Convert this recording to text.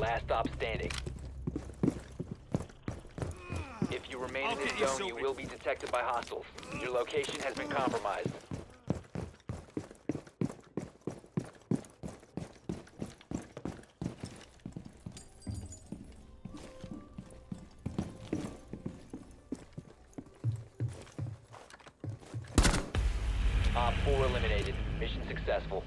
last stop standing. If you remain in this zone, you will be detected by hostiles. Your location has been compromised. Op 4 eliminated. Mission successful.